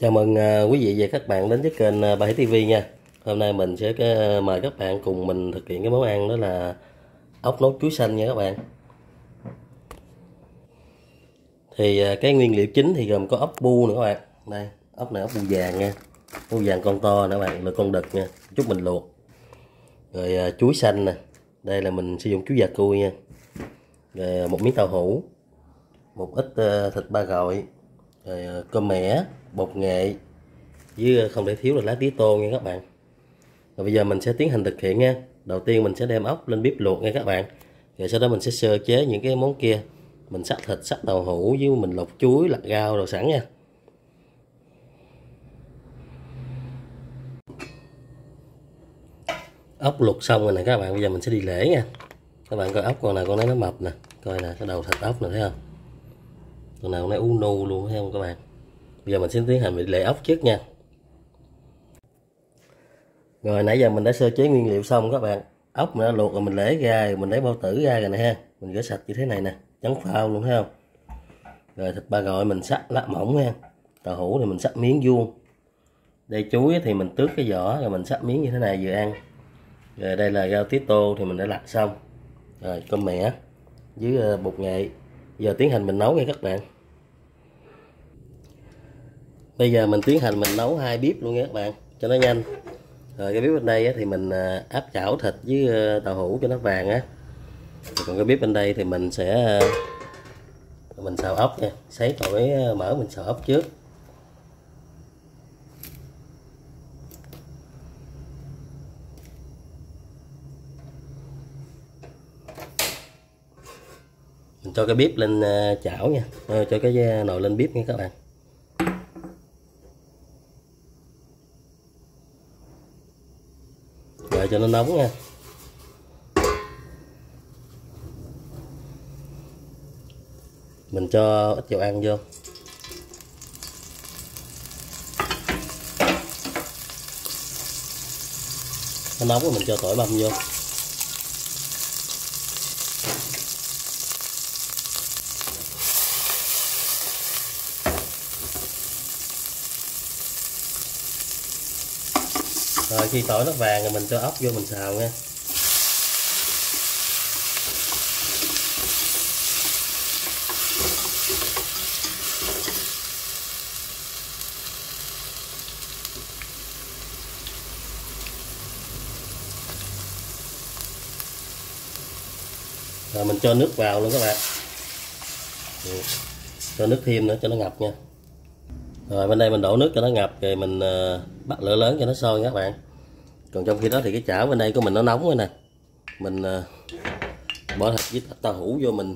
Chào mừng à, quý vị và các bạn đến với kênh à, Bảy TV nha. Hôm nay mình sẽ à, mời các bạn cùng mình thực hiện cái món ăn đó là ốc nấu chuối xanh nha các bạn. Thì à, cái nguyên liệu chính thì gồm có ốc bu nữa các bạn. Đây, ốc này ốc bu vàng nha. Bu vàng con to nữa các bạn, là con đực nha. Chút mình luộc. Rồi à, chuối xanh nè. Đây là mình sử dụng chuối già cui nha. Rồi à, một miếng tàu hũ. Một ít à, thịt ba gội. Rồi cơm mẻ bột nghệ với không thể thiếu là lá tía tô nha các bạn rồi bây giờ mình sẽ tiến hành thực hiện nha đầu tiên mình sẽ đem ốc lên bếp luộc nha các bạn. Rồi sau đó mình sẽ sơ chế những cái món kia. Mình sắc thịt sắc tàu hũ với mình lọc chuối, lặt rau rồi sẵn nha. Ốc luộc xong rồi nè các bạn, bây giờ mình sẽ đi lễ nha. Các bạn coi ốc con nào con này nó mập nè. Coi nè, cái đầu thịt ốc nè, thấy không? Con nào con nấy u nu luôn, thấy không các bạn? Bây giờ mình sẽ tiến hành mình lệ ốc trước nha rồi nãy giờ mình đã sơ chế nguyên liệu xong các bạn. Ốc mình đã luộc rồi mình lấy ra, rồi mình lấy bao tử ra rồi nè ha. Mình rửa sạch như thế này nè, trắng phao luôn thấy không rồi thịt ba gọi mình sắc lát mỏng ha. Tàu hũ thì mình sắc miếng vuông. Đây chuối thì mình tước cái vỏ rồi mình sắc miếng như thế này vừa ăn. Rồi đây là rau tía tô thì mình đã lặt xong. Rồi cơm mẻ với ờ, bột nghệ. Giờ tiến hành mình nấu nha các bạn. Bây giờ mình tiến hành mình nấu hai bếp luôn nha các bạn, cho nó nhanh rồi, cái bếp bên đây thì mình à, áp chảo thịt với ờ, tàu hũ cho nó vàng á. Còn cái bếp bên đây thì mình sẽ à, mình xào ốc nha. Sấy tỏi ờ, mỡ mình xào ốc trước. Mình cho cái bếp lên ờ, chảo nha. Cho cái nồi lên bếp nha các bạn. Rồi cho nó nóng nha. Mình cho ít dầu ăn vô. Nó nóng rồi mình cho tỏi băm vô. Rồi khi tỏi nó vàng rồi mình cho ốc vô mình xào nha. Rồi mình cho nước vào luôn các bạn. Ừ. cho nước thêm nữa cho nó ngập nha. Rồi bên đây mình đổ nước cho nó ngập rồi mình ờ, bắt lửa lớn cho nó sôi các bạn còn trong khi đó thì cái chảo bên đây của mình nó nóng rồi nè. Mình ờ, bỏ thịt với tàu hũ vô mình.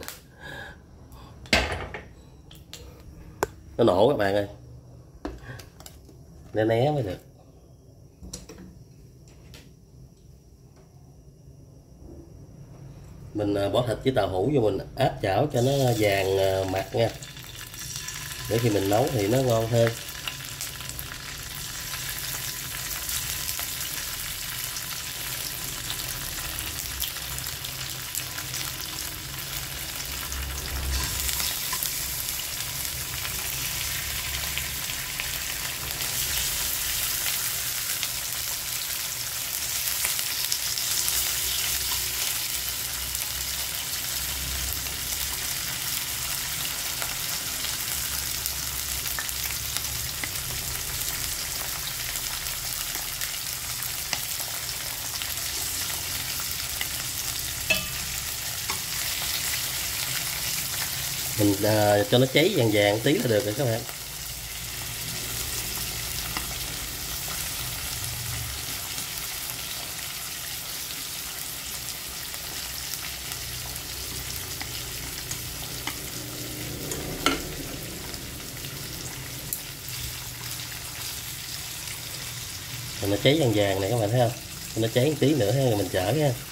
Nó nổ các bạn ơi. Né né mới được. Mình ờ, bỏ thịt với tàu hũ vô mình, áp chảo cho nó vàng ờ, mặt nha. Để khi mình nấu thì nó ngon hơn. Mình à, cho nó cháy vàng vàng tí là được rồi các bạn. Rồi nó cháy vàng vàng này các bạn thấy không? Nó cháy một tí nữa ha rồi mình chở ha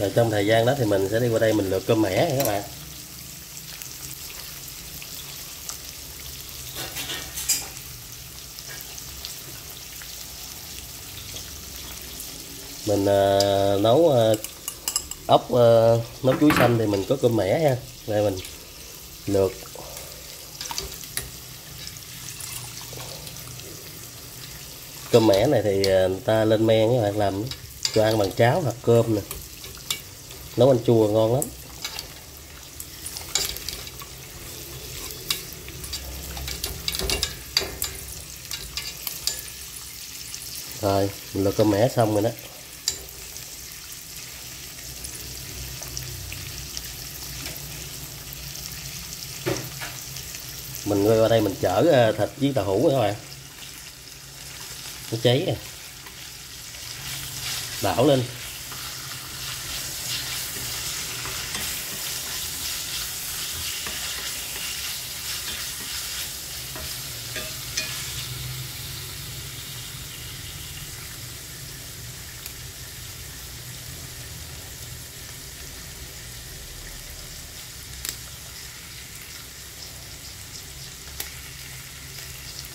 rồi trong thời gian đó thì mình sẽ đi qua đây mình lượt cơm mẻ nha các bạn. Mình uh, nấu uh, ốc uh, nấu chuối xanh thì mình có cơm mẻ nha. Đây mình lượt. Cơm mẻ này thì người ta lên men các bạn làm cho ăn bằng cháo hoặc cơm nè nấu ăn chua ngon lắm. Rồi, mình luộc cơm mẻ xong rồi đó. Mình qua đây mình chở ờ, thịt với tàu hũ các bạn. Nó cháy à. đảo lên.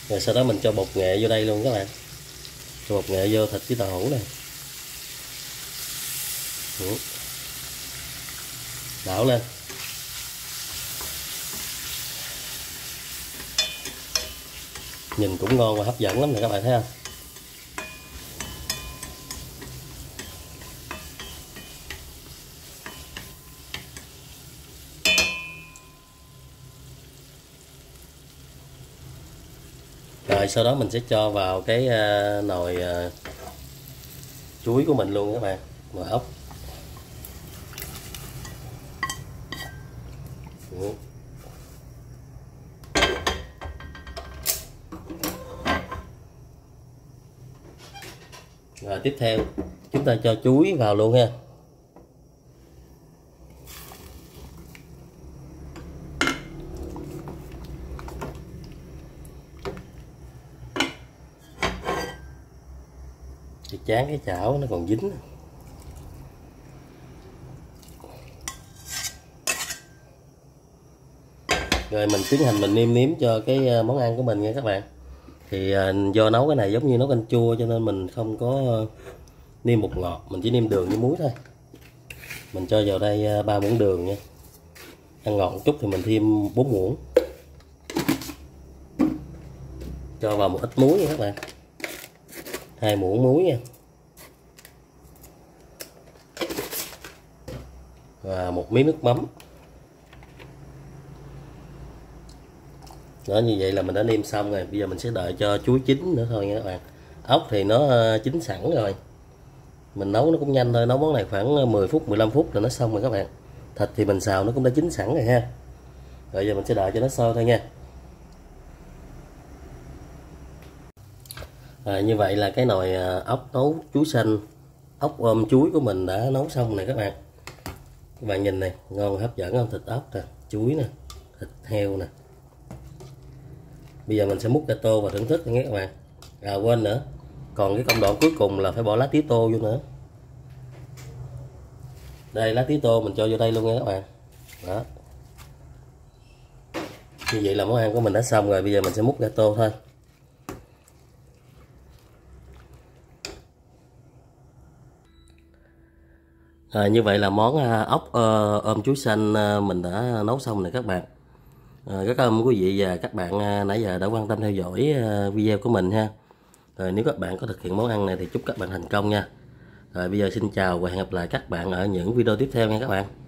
Rồi sau đó mình cho bột nghệ vô đây luôn các bạn. Cho bột nghệ vô thịt với tàu hũ này. Đảo lên. Nhìn cũng ngon và hấp dẫn lắm nè các bạn thấy không? Rồi sau đó mình sẽ cho vào cái uh, nồi uh, chuối của mình luôn các bạn. Nồi ốc rồi tiếp theo chúng ta cho chuối vào luôn ha. Thì chán cái chảo nó còn dính. Rồi mình tiến hành mình nêm nếm cho cái ờ, món ăn của mình nha các bạn. Thì ờ, do nấu cái này giống như nấu canh chua cho nên mình không có nêm bột ngọt, mình chỉ nêm đường với muối thôi. Mình cho vào đây ờ, ba muỗng đường nha. Ăn ngọt một chút thì mình thêm 4 muỗng. Cho vào một ít muối nha các bạn hai muỗng muối nha. Và một miếng nước mắm. Đó, như vậy là mình đã nêm xong rồi. Bây giờ mình sẽ đợi cho chuối chín nữa thôi nha các bạn. Ốc thì nó ờ, chín sẵn rồi. Mình nấu nó cũng nhanh thôi. Nấu món này khoảng ờ, 10 phút 15 phút là nó xong rồi các bạn. Thịt thì mình xào nó cũng đã chín sẵn rồi ha. Rồi giờ mình sẽ đợi cho nó sôi thôi nha. À, như vậy là cái nồi ờ, ốc nấu chuối xanh ốc ôm chuối của mình đã nấu xong này các bạn. Các bạn nhìn này ngon hấp dẫn không? Thịt ốc nè chuối nè thịt heo nè. Bây giờ mình sẽ múc gato và thưởng thức nha các bạn. À quên nữa. Còn cái công đoạn cuối cùng là phải bỏ lá tía tô vô nữa. Đây lá tía tô mình cho vô đây luôn nha các bạn. Đó. Như vậy là món ăn của mình đã xong rồi. Bây giờ mình sẽ múc gato thôi. À, như vậy là món à, ốc ờ, ôm chuối xanh à, mình đã nấu xong này các bạn. À, rất cảm ơn quý vị và các bạn à, nãy giờ đã quan tâm theo dõi à, video của mình ha. Rồi nếu các bạn có thực hiện món ăn này thì chúc các bạn thành công nha. Rồi bây giờ xin chào và hẹn gặp lại các bạn ở những video tiếp theo nha các bạn.